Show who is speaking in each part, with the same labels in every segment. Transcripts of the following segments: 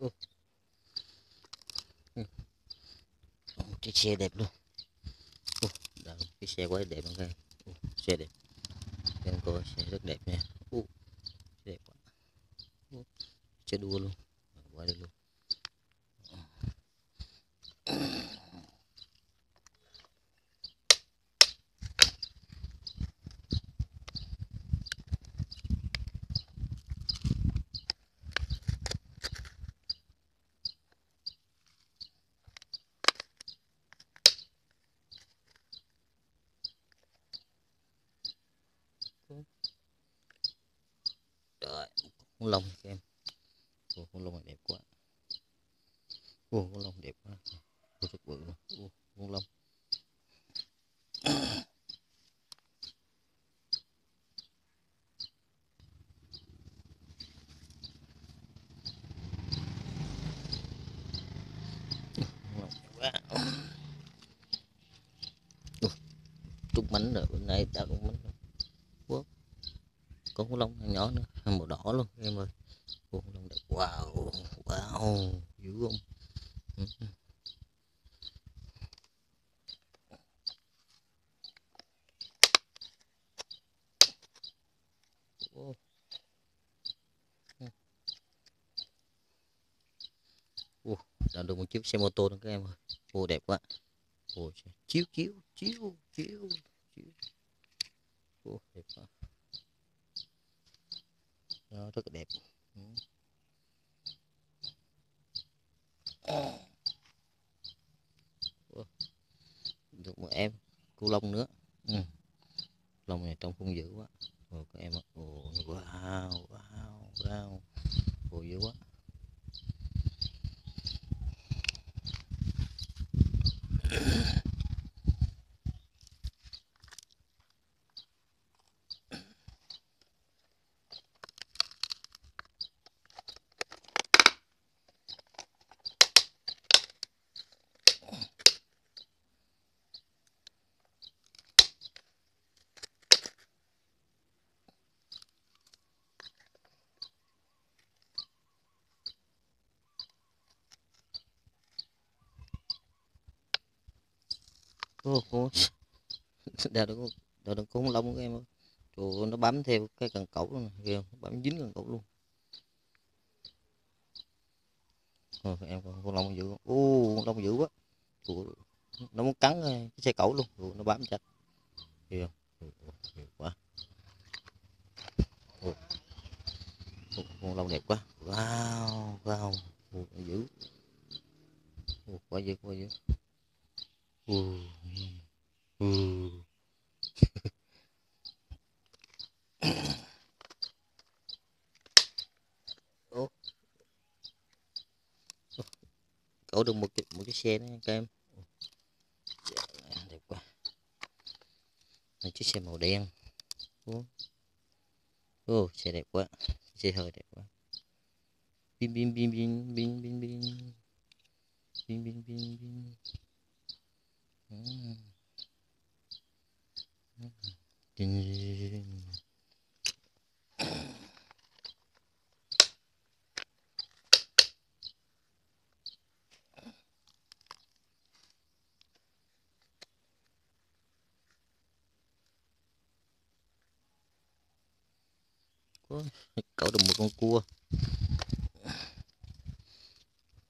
Speaker 1: ừ. ừ. Chiếc xe đẹp luôn ừ. Đó, cái xe quá đẹp luôn các em ừ, xe đẹp các em coi xe rất đẹp nha Trời con lông em. Ủa, con lông này đẹp quá. Ủa, con lông đẹp quá. Ủa, rất bự luôn. Ủa, con lông. trúng mánh rồi bên này tao cũng mánh quá con của long nhỏ nữa màu đỏ luôn em ơi. Ồ, con Wow, wow, dữ không? Wow, Ồ. Đã được một chiếc xe mô tô nữa các em ơi. Wow đẹp quá. Wow chiếu chiếu chiếu chiếu chiếu. Wow đẹp quá nó rất là đẹp. Ừ. Được một em cu lông nữa. Ừ. lông này trông không dữ quá. Ồ, các em Ồ, wow wow wow Ồ, dữ quá cô cô đào được đào được con lông của em ơi nó bám theo cái cần cẩu luôn kìa bám dính cần cẩu luôn. Ồ, em con con lông dữ ô con lông dữ quá. Trời nó muốn cắn cái xe cẩu luôn. Trời nó bám chặt. Kìa không? Quá. Ồ, con lông đẹp quá. Wow wow. Ồ, dữ. Ồ, quá dữ quá dữ. Ồ, Ừ. Ủa. Cậu được một cái, một cái xe đấy các em dạ, Đẹp quá Một chiếc xe màu đen Ủa. Ồ, oh, xe đẹp quá Xe hơi đẹp quá bin bin bin bin bin bin bin bin bin bin bim, bim. Ừ. À. Có- cậu được một con cua.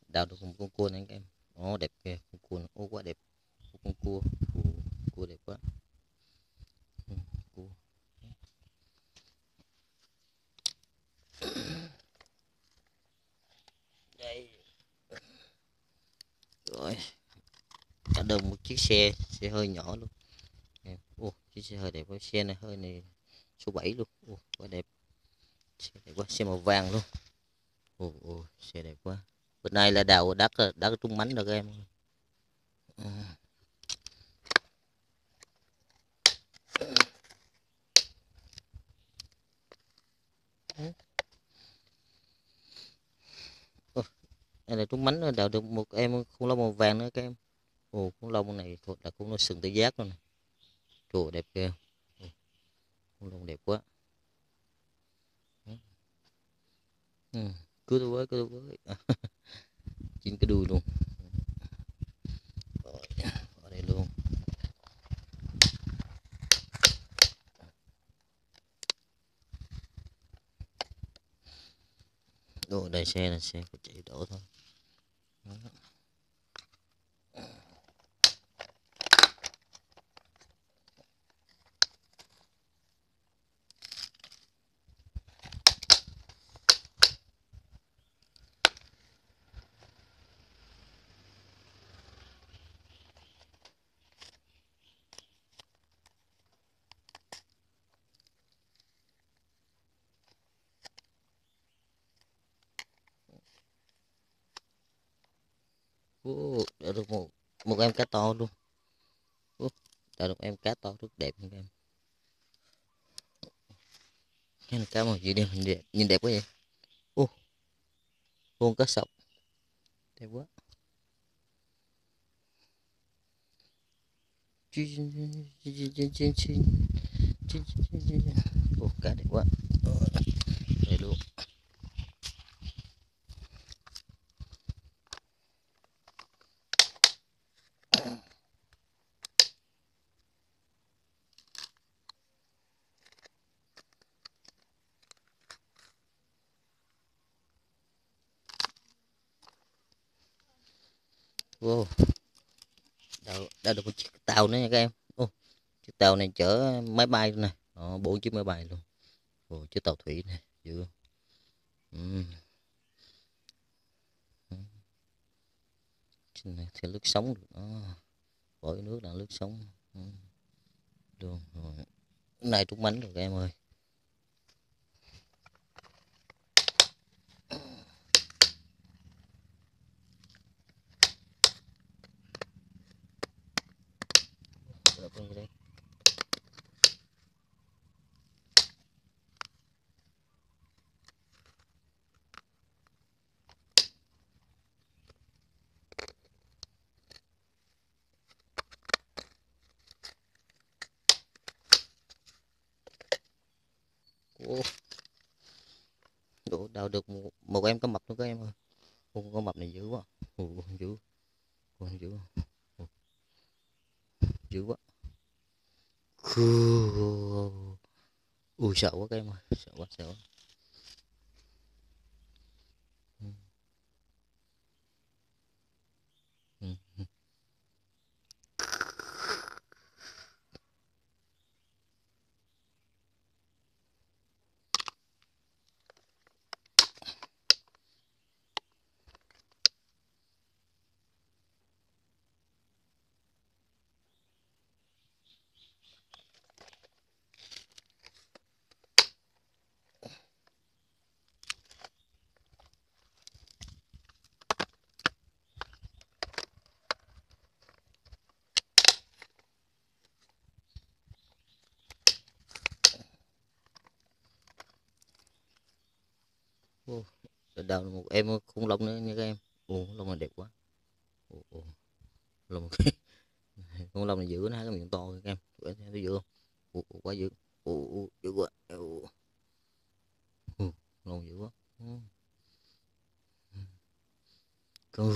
Speaker 1: Đào được một con cua này anh em. Nó đẹp kìa, con cua nó, ô, quá đẹp. Con cua. Cua đẹp quá Ừ, cua đây nổi cả được một chiếc xe xe hơi nhỏ luôn. Ồ, ô chiếc xe hơi đẹp quá. Xe này hơi này số 7 luôn. Ồ, quá đẹp. Xe đẹp quá xe màu vàng luôn. Ồ ồ xe đẹp quá. Bữa nay là đào đất đất trung mánh rồi các em Mm-hmm. Đây là trúng mánh đào được một em khung lông màu vàng nữa các em. Ồ, khung lông này thuộc là cũng nó sừng tứ giác luôn này chùa đẹp kìa khung lông đẹp quá. Ừ. cứ tôi với, cứ tôi với. Chín cái đuôi luôn. Rồi. ở đây luôn. Đồ đầy xe là xe của chị đổ thôi. Uh, đã được một một em cá to luôn uh, đã được em cá to rất đẹp các em cái cá màu gì đây mình đẹp nhìn đẹp quá vậy uh, con cá sọc đẹp quá ô cá đẹp quá đây luôn Wow. Đâu, đã được một chiếc tàu nữa nha các em. Ô, chiếc tàu này chở máy bay luôn nè. Đó, bốn chiếc máy bay luôn. Ồ, chiếc tàu thủy này, dữ. Ừ. Trên này thì lướt sóng được đó. Bởi nước là lướt sóng. Luôn rồi. Này trúng bánh rồi các em ơi. Rồi, con gì đây? Đủ đào được một, một em cá mập nữa các em ơi. Con cá mập này dữ quá. Ồ, dữ. con dữ. Dữ quá. Ui sợ quá các em ơi, sợ quá, sợ quá. Ừ. Ừ. ừ. Ồ, đào được một em khủng long nữa nha các em. Ồ, lông long này đẹp quá. Ồ, ồ. Long con long này dữ nó hai cái miệng to các em. Tụi em thấy dữ không? Ồ, ồ, quá dữ. Ồ, ồ, dữ quá. Ồ. Ồ, long dữ quá. Ồ. Cô.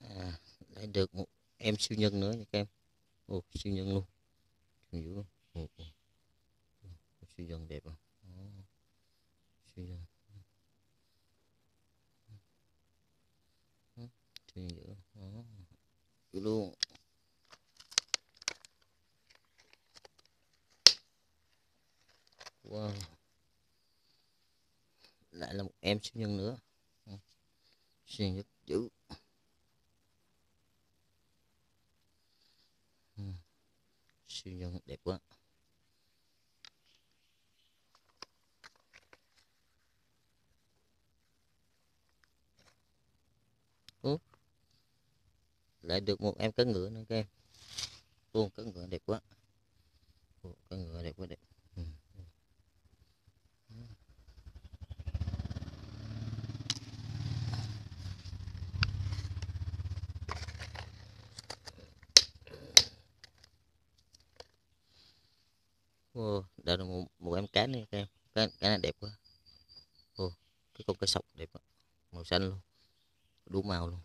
Speaker 1: À, lại được một em siêu nhân nữa nha các em. Ồ, siêu nhân luôn. Siêu dữ. Siêu nhân đẹp à. không, Siêu nhân. Siêu nhân dữ. Dữ luôn. Wow. Lại là một em siêu nhân nữa. Siêu nhân dữ. Siêu nhân đẹp quá. Ủa? Lại được một em cá ngựa nữa các em. Ô, cá ngựa đẹp quá. Ồ, cá ngựa đẹp quá đẹp. Ừ. đợi được một, một em cá này các em. Cái, cái này đẹp quá. Ô, cái con cá sọc đẹp quá. màu xanh luôn. Đủ màu luôn.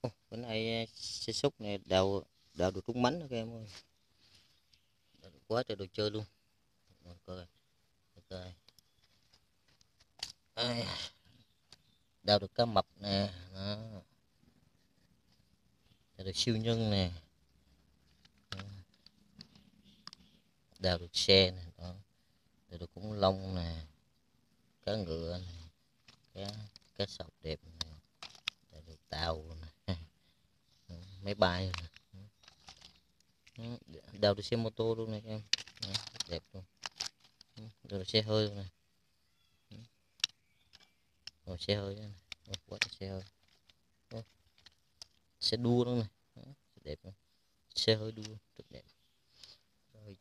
Speaker 1: Ô, bữa nay à, xe xúc này đào đào được trúng mánh đó các em ơi. Quá trời đồ chơi luôn. Rồi coi coi. À. Đào được cá mập nè được siêu nhân nè. Đào được xe nè, đó. Đào được cũng lông nè, cá ngựa nè, cá cá sọc đẹp nè đào được tàu nè. Máy bay nè. đào được xe mô tô luôn nè các em đẹp luôn. Đào được xe hơi luôn nè. Rồi xe hơi nè. Quá, xe hơi. Xe đua luôn này đẹp xe hơi đua rất đẹp. Rồi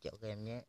Speaker 1: chào các em nhé.